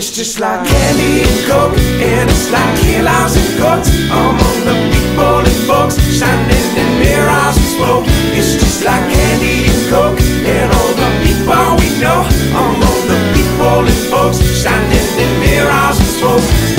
It's just like candy and coke, and it's like kilos and goats among the people and folks shining in mirrors and smoke. It's just like candy and coke, and all the people we know among the people and folks shining in mirrors and smoke.